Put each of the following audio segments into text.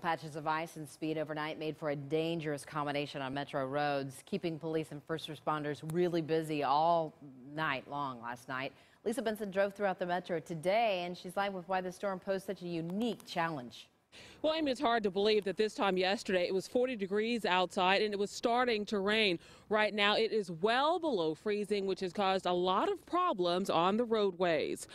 Patches of ice and speed overnight made for a dangerous combination on metro roads, keeping police and first responders really busy all night long last night. Lisa Benson drove throughout the metro today, and she's live with why the storm posed such a unique challenge. Well, Amy, it's hard to believe that this time yesterday it was 40 degrees outside and it was starting to rain. Right now it is well below freezing, which has caused a lot of problems on the roadways.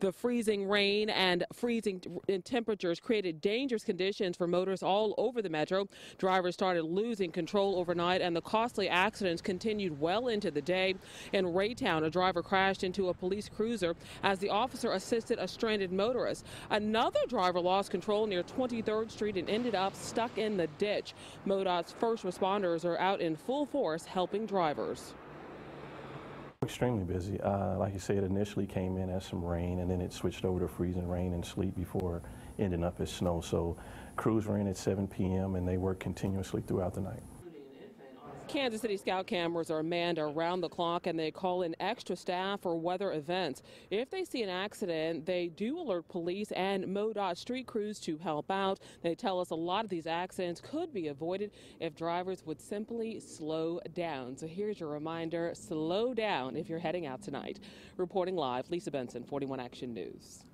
The freezing rain and freezing temperatures created dangerous conditions for motorists all over the metro. Drivers started losing control overnight and the costly accidents continued well into the day. In Raytown, a driver crashed into a police cruiser as the officer assisted a stranded motorist. Another driver lost control near 23rd Street and ended up stuck in the ditch. MoDOT's first responders are out in full force helping drivers. Extremely busy. Uh, like you said, it initially came in as some rain and then it switched over to freezing rain and sleet before ending up as snow. So crews ran at 7 p.m. and they worked continuously throughout the night. Kansas City Scout cameras are manned around the clock and they call in extra staff for weather events. If they see an accident, they do alert police and MoDOT street crews to help out. They tell us a lot of these accidents could be avoided if drivers would simply slow down. So here's your reminder, slow down if you're heading out tonight. Reporting live, Lisa Benson, 41 Action News.